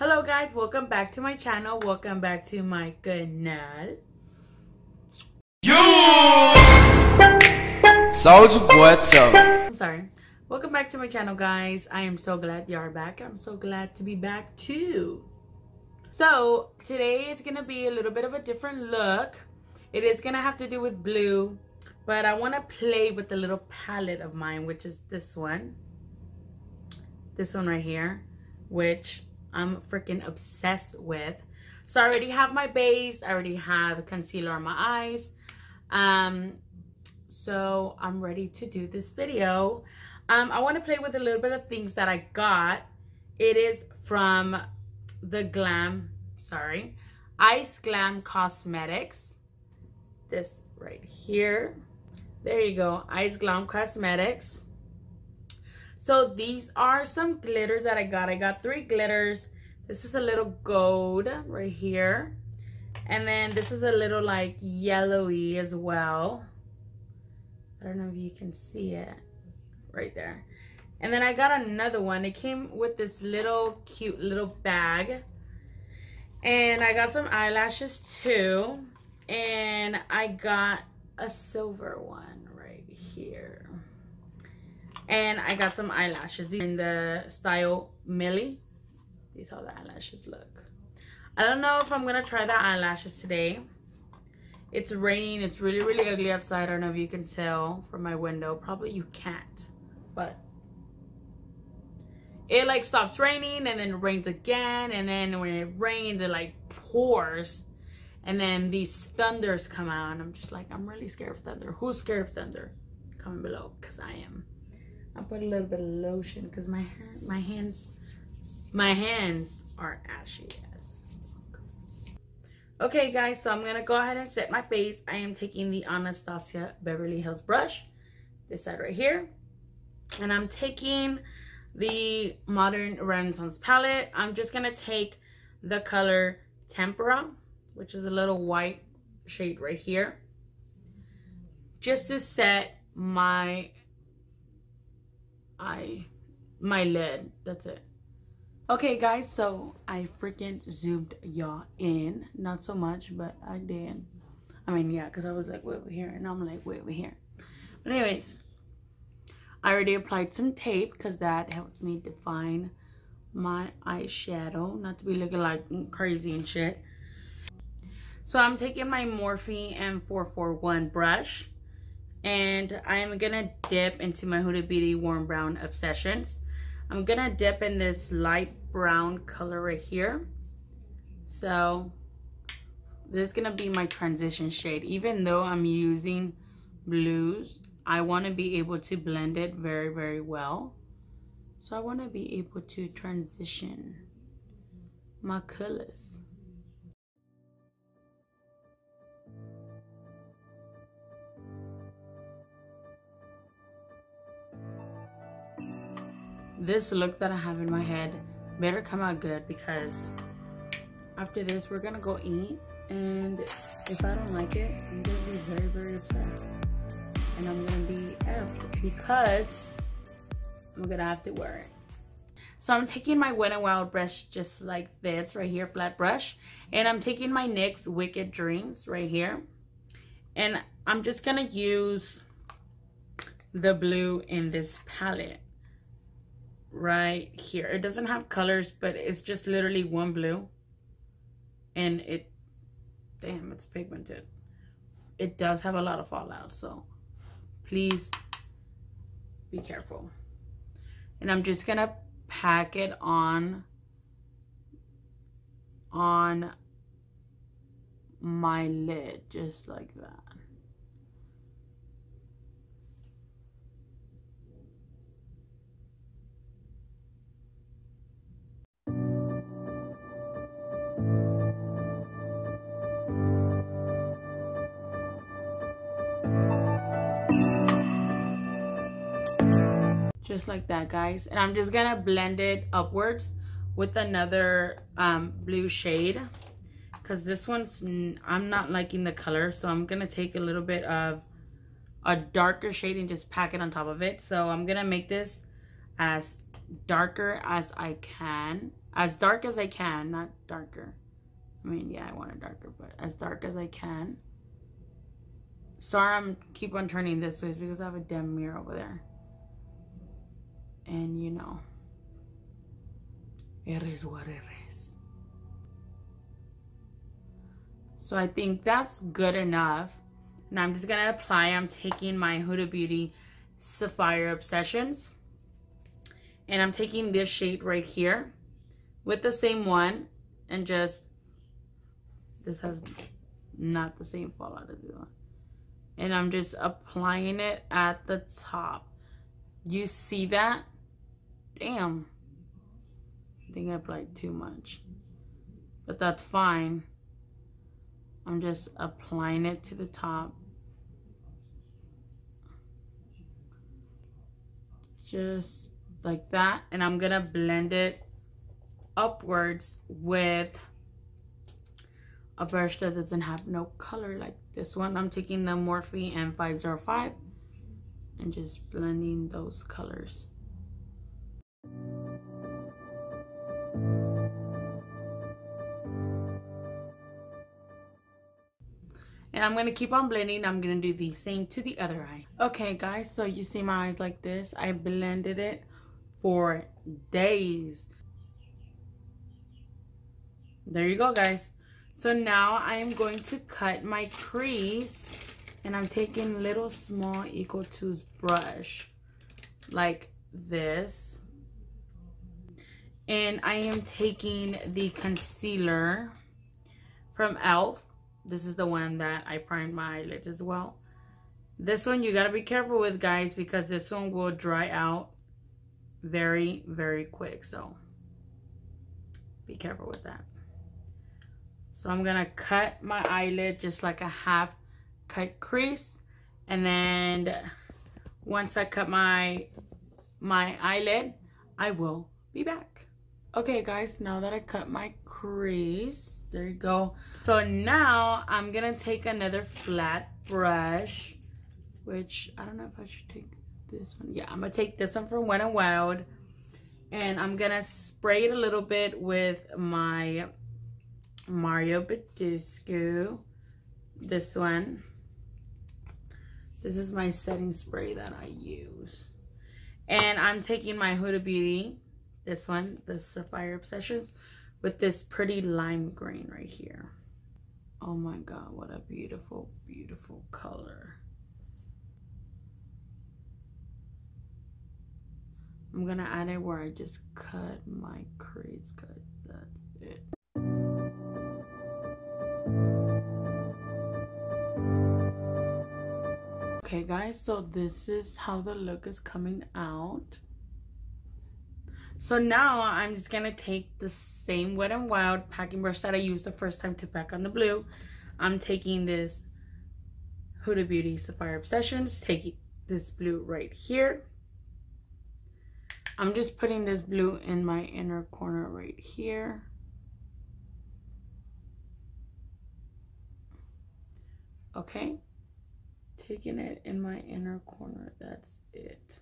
Hello guys, welcome back to my channel. Welcome back to my canal. you Soldier boy tough. Sorry. Welcome back to my channel guys. I am so glad you are back. I'm so glad to be back too. So today it's gonna be a little bit of a different look. It is gonna have to do with blue, but I wanna play with the little palette of mine, which is this one. This one right here, which I'm freaking obsessed with. So I already have my base. I already have concealer on my eyes. Um, so I'm ready to do this video. Um, I want to play with a little bit of things that I got. It is from the Glam, sorry, Ice Glam Cosmetics. This right here. There you go, Ice Glam Cosmetics. So these are some glitters that I got. I got three glitters. This is a little gold right here. And then this is a little like yellowy as well. I don't know if you can see it right there. And then I got another one. It came with this little cute little bag. And I got some eyelashes too. And I got a silver one right here. And I got some eyelashes in the style Millie. These how the eyelashes look. I don't know if I'm going to try the eyelashes today. It's raining. It's really, really ugly outside. I don't know if you can tell from my window. Probably you can't. But it like stops raining and then rains again. And then when it rains, it like pours. And then these thunders come out. And I'm just like, I'm really scared of thunder. Who's scared of thunder? Comment below because I am. I put a little bit of lotion because my my hands my hands are ashy as Okay guys, so I'm gonna go ahead and set my face. I am taking the Anastasia Beverly Hills brush, this side right here. And I'm taking the Modern Renaissance palette. I'm just gonna take the color Tempera, which is a little white shade right here. Just to set my I my lid. That's it. Okay, guys, so I freaking zoomed y'all in. Not so much, but I did. I mean, yeah, because I was like way over here, and I'm like way over here. But anyways, I already applied some tape because that helps me define my eyeshadow. Not to be looking like crazy and shit. So I'm taking my Morphe M441 brush and I'm gonna dip into my Huda Beauty Warm Brown Obsessions. I'm gonna dip in this light brown color right here. So this is gonna be my transition shade. Even though I'm using blues, I wanna be able to blend it very, very well. So I wanna be able to transition my colors. This look that I have in my head better come out good because after this we're gonna go eat. And if I don't like it I'm gonna be very very upset. And I'm gonna be out because I'm gonna have to wear it. So I'm taking my Wet n Wild brush just like this right here flat brush. And I'm taking my NYX Wicked Dreams right here. And I'm just gonna use the blue in this palette right here. It doesn't have colors, but it's just literally one blue. And it, damn, it's pigmented. It does have a lot of fallout, so please be careful. And I'm just gonna pack it on, on my lid, just like that. Just like that guys. And i'm just gonna blend it upwards with another um, blue shade. Because this one's i'm not liking the color so i'm gonna take a little bit of a darker shade and just pack it on top of it. So i'm gonna make this as darker as i can as dark as i can not darker. I mean yeah i want it darker but as dark as i can. Sorry i'm keep on turning this way because i have a damn mirror over there and you know, it is what it is. So I think that's good enough. Now I'm just going to apply. I'm taking my Huda Beauty Sapphire Obsessions. And I'm taking this shade right here with the same one. And just, this has not the same fallout as the one. And I'm just applying it at the top. You see that? Damn. I think I applied too much. But that's fine. I'm just applying it to the top. Just like that. And I'm going to blend it upwards with a brush that doesn't have no color like this one. I'm taking the Morphe M505 and just blending those colors. And I'm going to keep on blending. I'm going to do the same to the other eye. Okay, guys. So you see my eyes like this. I blended it for days. There you go, guys. So now I am going to cut my crease. And I'm taking little small equal tooth brush. Like this. And I am taking the concealer from e.l.f. This is the one that I primed my eyelids as well. This one you got to be careful with, guys, because this one will dry out very, very quick. So be careful with that. So I'm going to cut my eyelid just like a half cut crease. And then once I cut my my eyelid, I will be back. Okay, guys, now that I cut my crease, there you go. So now I'm gonna take another flat brush, which I don't know if I should take this one. Yeah, I'm gonna take this one from Wet n Wild, and I'm gonna spray it a little bit with my Mario Badescu. This one. This is my setting spray that I use. And I'm taking my Huda Beauty this one, the Sapphire Obsessions, with this pretty lime green right here. Oh my God, what a beautiful, beautiful color. I'm gonna add it where I just cut my crease cut. That's it. Okay guys, so this is how the look is coming out. So now I'm just to take the same Wet n Wild packing brush that I used the first time to pack on the blue. I'm taking this Huda Beauty Sapphire Obsessions, taking this blue right here. I'm just putting this blue in my inner corner right here. Okay, taking it in my inner corner, that's it.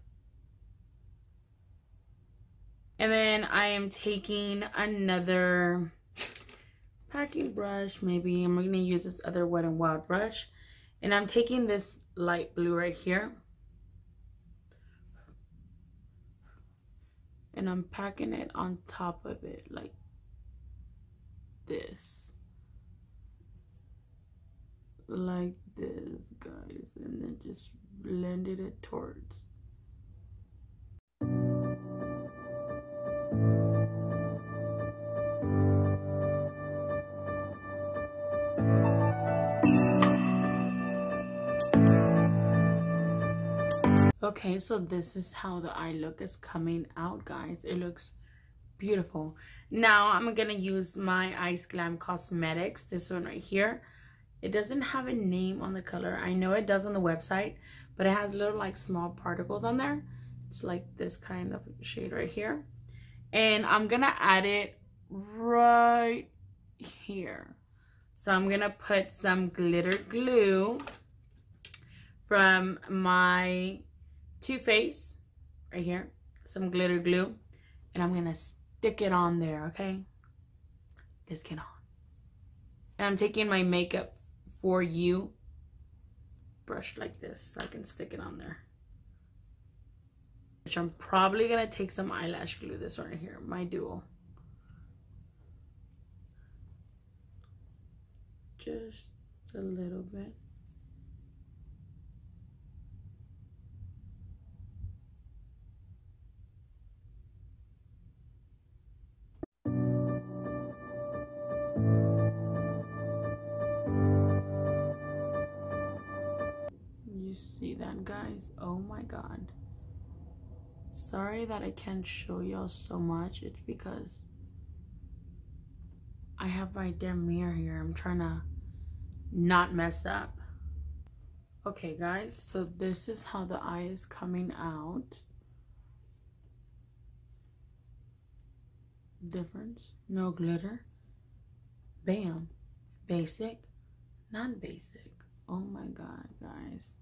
And then I am taking another packing brush. Maybe I'm going to use this other Wet n Wild brush. And I'm taking this light blue right here. And I'm packing it on top of it like this. Like this, guys. And then just blended it towards. Okay, so this is how the eye look is coming out, guys. It looks beautiful. Now, I'm to use my Ice Glam Cosmetics, this one right here. It doesn't have a name on the color. I know it does on the website, but it has little like small particles on there. It's like this kind of shade right here. And I'm to add it right here. So I'm to put some glitter glue from my Too Faced right here. Some glitter glue. And I'm going to stick it on there, okay? Let's get on. And I'm taking my makeup for you brush like this so I can stick it on there. Which I'm probably going to take some eyelash glue, this one right here, my duo. Just a little bit. God. Sorry that i can't show y'all so much. It's because i have my damn mirror here. I'm trying to not mess up. Okay guys so this is how the eye is coming out. Difference? No glitter? Bam. Basic? Non-basic. Oh my god guys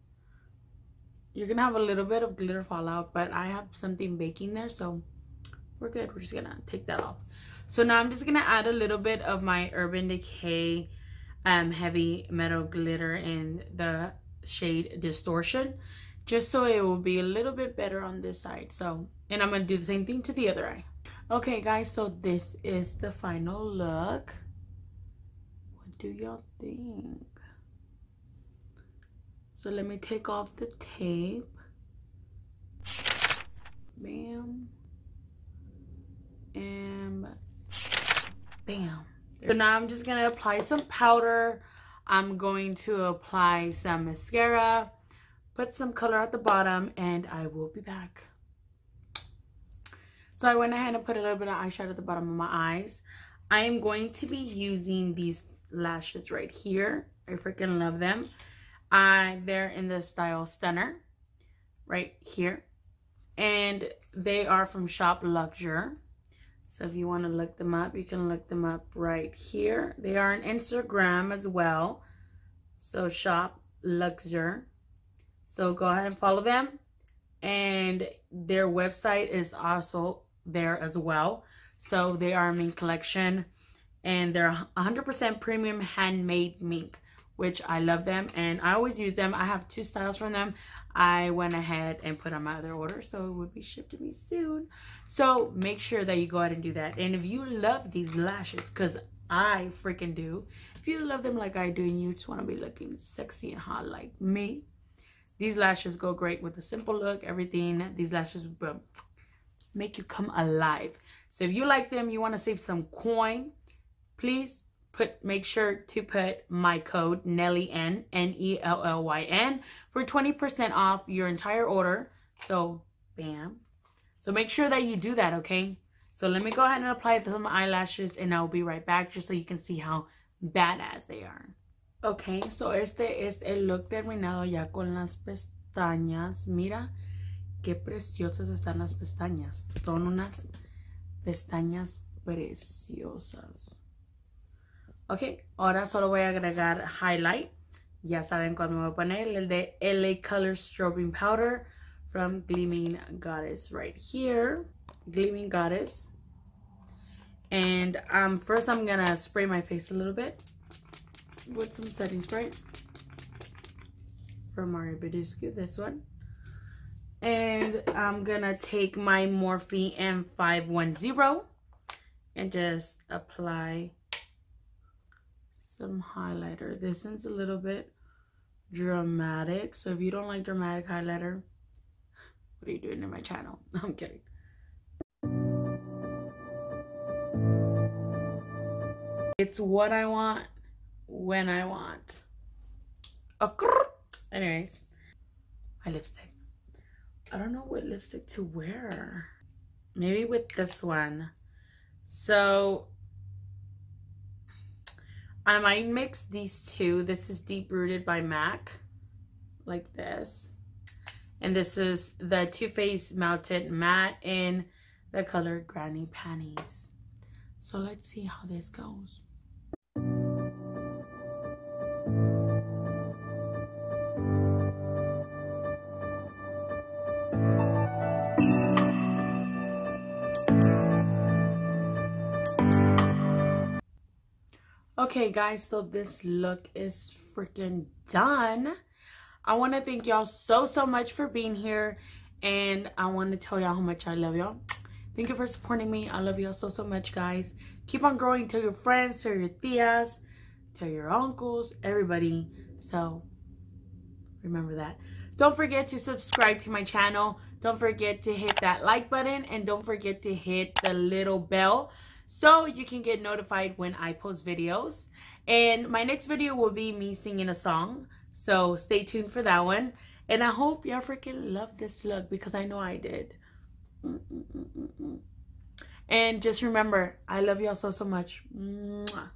you're gonna have a little bit of glitter fallout but i have something baking there so we're good. We're just gonna take that off. So now i'm just gonna add a little bit of my urban decay um heavy metal glitter in the shade distortion just so it will be a little bit better on this side. So and i'm gonna do the same thing to the other eye. Okay guys so this is the final look. What do y'all think so let me take off the tape. Bam. And bam. So now I'm just going to apply some powder. I'm going to apply some mascara. Put some color at the bottom and I will be back. So I went ahead and put a little bit of eyeshadow at the bottom of my eyes. I am going to be using these lashes right here. I freaking love them. Uh, they're in the style Stunner right here. And they are from Shop Luxour. So if you want to look them up, you can look them up right here. They are on Instagram as well. So Shop Luxour. So go ahead and follow them. And their website is also there as well. So they are a mink collection. And they're 100% premium handmade mink which I love them and I always use them. I have two styles from them. I went ahead and put on my other order so it would be shipped to me soon. So make sure that you go ahead and do that. And if you love these lashes, because I freaking do, if you love them like I do and you just want to be looking sexy and hot like me, these lashes go great with a simple look, everything. These lashes will make you come alive. So if you like them, you want to save some coin, please put make sure to put my code Nelly N N E L L Y N for 20% off your entire order. So bam. So make sure that you do that, okay? So let me go ahead and apply some eyelashes and I'll be right back just so you can see how badass they are. Okay, so este es el look terminado ya con las pestañas. Mira qué preciosas están las pestañas. Son unas pestañas preciosas. Ok, ahora solo voy a agregar highlight. Ya saben cuál me voy a poner. El de LA Color Strobing Powder from Gleaming Goddess right here. Gleaming Goddess. And um, first I'm going to spray my face a little bit with some setting spray from Mario Badescu, this one. And I'm going to take my Morphe M510 and just apply some highlighter. This one's a little bit dramatic. So if you don't like dramatic highlighter, what are you doing in my channel? I'm kidding. It's what I want when I want. Anyways, my lipstick. I don't know what lipstick to wear. Maybe with this one. So I might mix these two. This is Deep Rooted by MAC, like this. And this is the Too Faced Melted Matte in the color Granny Panties. So let's see how this goes. Okay, guys, so this look is freaking done. I want to thank y'all so, so much for being here. And I want to tell y'all how much I love y'all. Thank you for supporting me. I love y'all so, so much, guys. Keep on growing. Tell your friends, tell your tias, tell your uncles, everybody. So, remember that. Don't forget to subscribe to my channel. Don't forget to hit that like button. And don't forget to hit the little bell so you can get notified when I post videos. And my next video will be me singing a song. So stay tuned for that one. And I hope y'all freaking love this look because I know I did. Mm -mm -mm and just remember, I love y'all so, so much. Mwah.